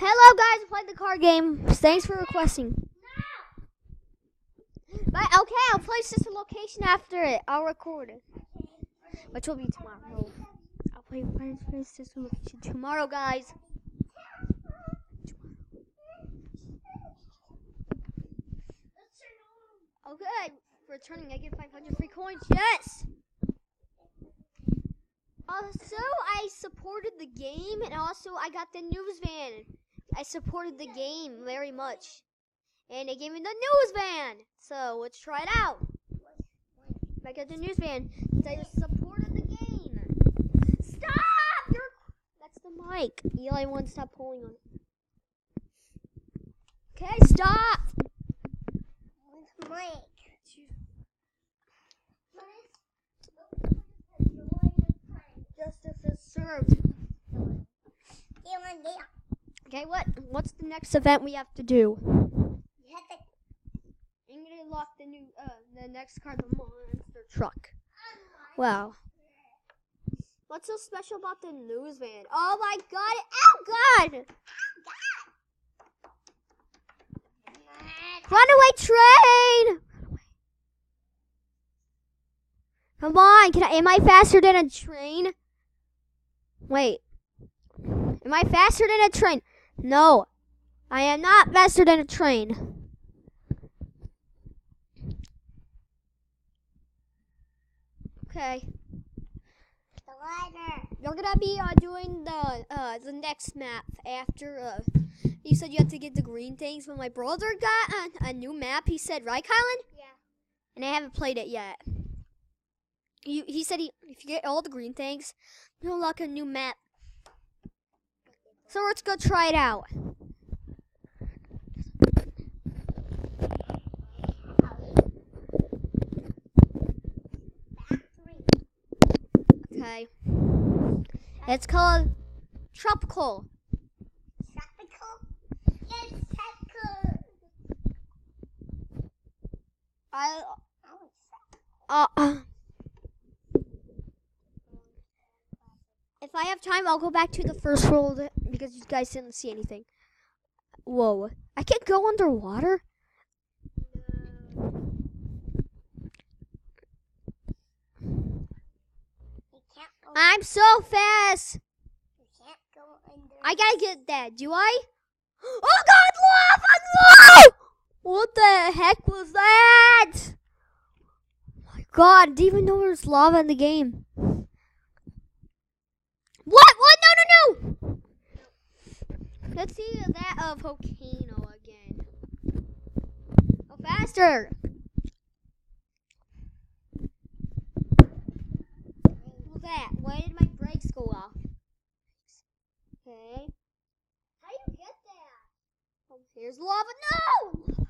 Hello, guys. I played the card game. Thanks for requesting. But okay, I'll place this location after it. I'll record it, which will be tomorrow. I'll play place this location tomorrow, guys. Okay, returning. I get 500 free coins. Yes. Also, I supported the game, and also I got the news van. I supported the game very much, and they gave me the news van. So let's try it out. I got the news van. I supported the game. Stop! You're, that's the mic. Eli won't stop pulling on it. Okay, stop. It's Mike. Justice is served. There. Okay, what? What's the next event we have to do? You have to I'm gonna lock the new, uh, the next car, the monster truck. Wow. What's so special about the news van? Oh my god! Oh god! Oh god! Runaway train! Come on, can I, am I faster than a train? Wait. Am I faster than a train? No. I am not faster than a train. Okay. the ladder. You're gonna be uh, doing the uh, the next map after uh, you said you had to get the green things. When my brother got a, a new map, he said, "Right, Kylan?" Yeah. And I haven't played it yet. You, he said he, if you get all the green things, you'll unlock a new map. So let's go try it out. Okay. It's called Tropical. Tropical. Yes, tropical. I Oh, uh, if I have time, I'll go back to the first world because you guys didn't see anything. Whoa! I can't go underwater. I'm so fast. I gotta get that. Do I? Oh God! Lava! No! What the heck was that? Oh my God! Didn't even know there was lava in the game. What? What? No! No! No! Let's see that of volcano again. Go faster! At that. Why did my brakes go off? Okay. How do you get that? Oh, here's lava. No!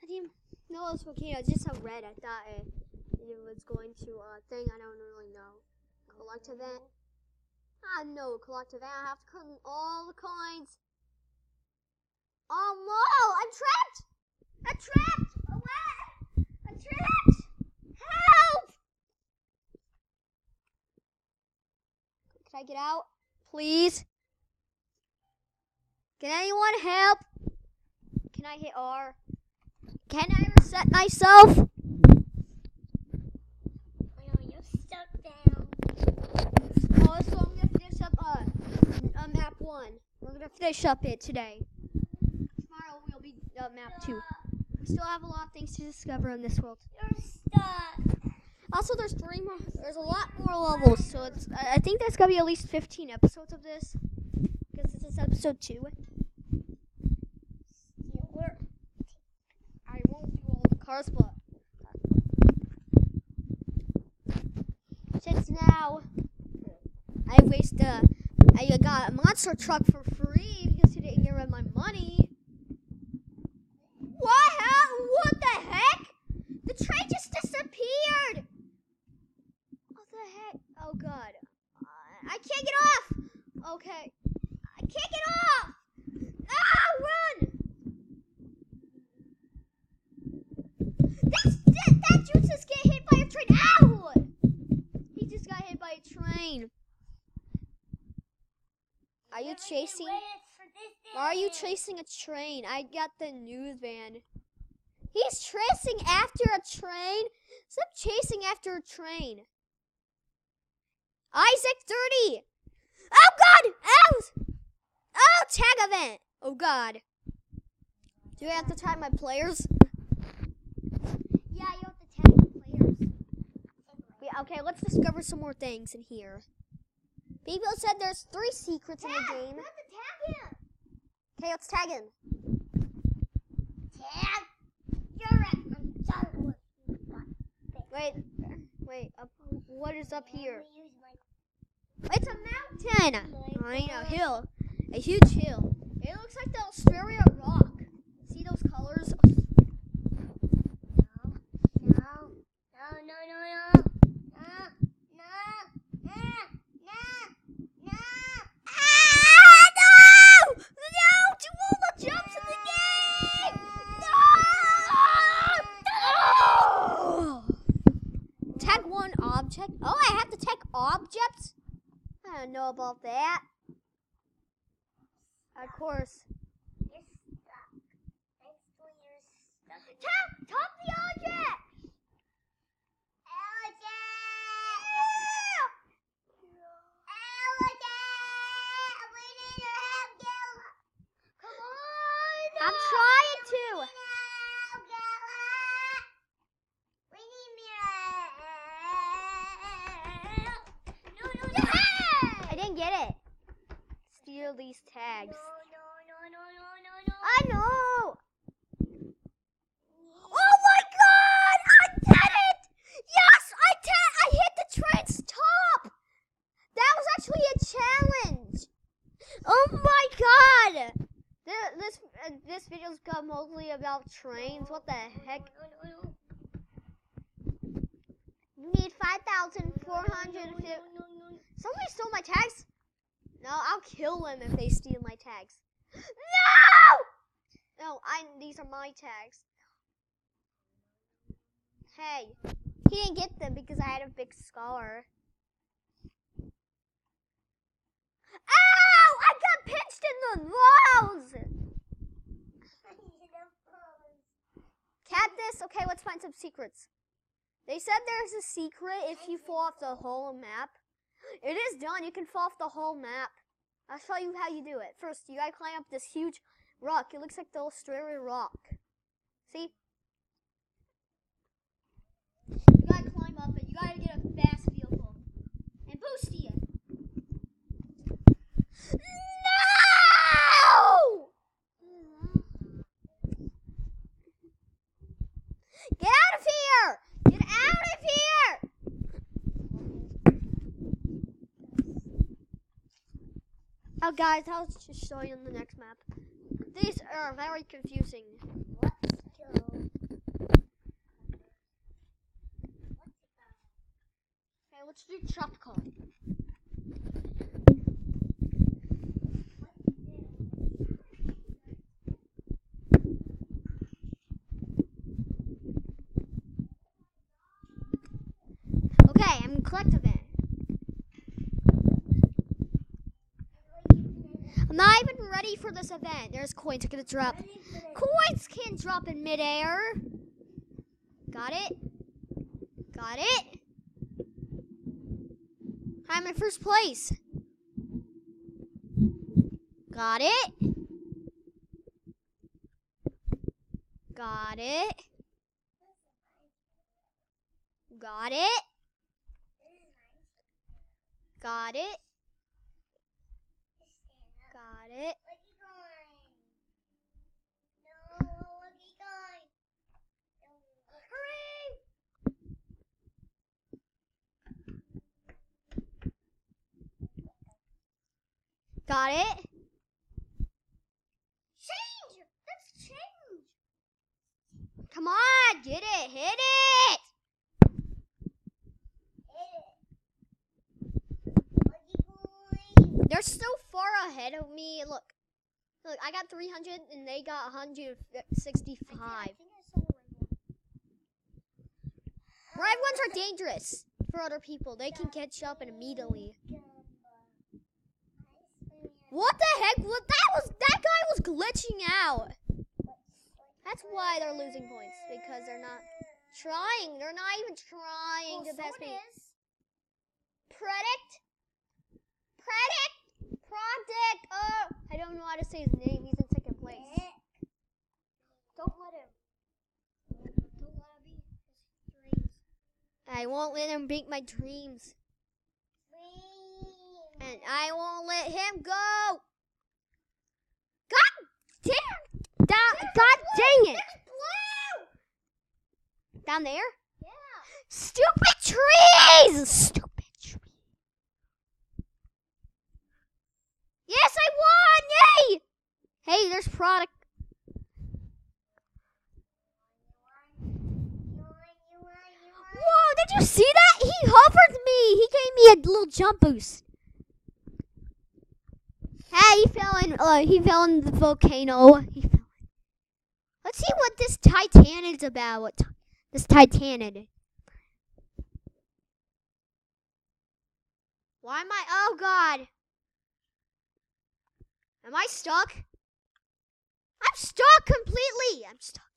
I didn't know it was volcano. It's just a red. I thought it, it was going to uh thing. I don't really know. Collect event. Ah, no, collect event. I have to collect all the coins. Um, oh no! I'm trapped! I'm trapped! I'm trapped! Help! Can I get out? Please? Can anyone help? Can I hit R? Can I reset myself? Oh, you're stuck down. Oh, so I'm gonna finish up uh, uh map one. Finish up it today. Tomorrow we'll be uh, map two. We still have a lot of things to discover in this world. You're stuck. Also, there's three more. There's a lot more levels, so it's. I think there's gonna be at least 15 episodes of this because this is episode two. I won't do all the cars, but since now I waste uh, I got a monster truck for free because he didn't get rid of my money. What? Hell? What the heck? The train just disappeared. What the heck? Oh god, uh, I can't get off. Okay, I can't get off. Ah, run! That's, that, that dude just get hit by a train. Ow! He just got hit by a train. Are you you chasing? Why are you chasing a train? I got the news van. He's chasing after a train. Stop chasing after a train. Isaac 30. Oh God! Oh! Oh, tag event. Oh God. Do I have to tag my players? Yeah, you have to tag the players. Yeah, okay, let's discover some more things in here. People said there's three secrets in the game. You have to tag him. Okay, let's tag him. Tag. You're right. I'm Wait, wait, up, what is up here? It's a mountain! I a hill. A huge hill. It looks like the Australia rock. See those colors? About that. Of course. You're stuck. Next one, you're stuck. again. Tap, top the object! Alligator! We need your help, Gil. Come on! I'm trying to. We need help, Gil. We need help. No, no, no. I didn't get it. Steal these tags. No, no, no, no, no, no, no. I know. Oh my god! I did it! Yes, I did. I hit the train's top. That was actually a challenge. Oh my god! Th- This uh, this video's got mostly about trains. What the heck? You need five thousand four hundred fifty. no, no, no. Somebody stole my tags. No, I'll kill them if they steal my tags. No! No, I. These are my tags. Hey, he didn't get them because I had a big scar. Ow! I got pinched in the nose. Cactus. Okay, let's find some secrets. They said there's a secret if you fall off the whole map. It is done. You can fall off the whole map. I'll show you how you do it. First, you gotta climb up this huge rock. It looks like the Australia rock. See? You gotta climb up it. You gotta get a fast vehicle. And boosty it. No! Get out of here! Get out of here! Oh, guys, I'll just show you in the next map. These are very confusing. Let's go. Okay, let's do tropical. Okay, I'm collective it. I'm not even ready for this event. There's coins are gonna drop. Coins can drop in midair. Got it? Got it? I'm in first place. Got it? Got it? Got it? Got it? Got it? Where's he going? No, where's he going? Hurry! Got it? Change! Let's change! Come on, get it, hit it! Hit it. Where's he going? They're so far ahead of me. Look, look, I got 300 and they got 165. I think I saw the right. Red ones are dangerous for other people. They can catch up and immediately. Gumba. Ice cream. What the heck? What that was? That guy was glitching out. That's why they're losing points because they're not trying. They're not even trying to pass me. Predict. Predict. Prodict. Oh, I don't know how to say his name. He's in second place. Don't let him. Don't let him be his dreams. I won't let him beat my Dreams. And I won't let him go. God damn! Down, God dang it! There's blue. Down there? Yeah. Stupid trees! Stupid tree. Yes, I won! Yay! Hey, there's product. Whoa, did you see that? He hovered me. He gave me a little jump boost. Hey, he fell in. Uh, he fell in the volcano. Let's see what this Titanid's about. This Titanid. Why am I? Oh God. Am I stuck? I'm stuck completely. I'm stuck.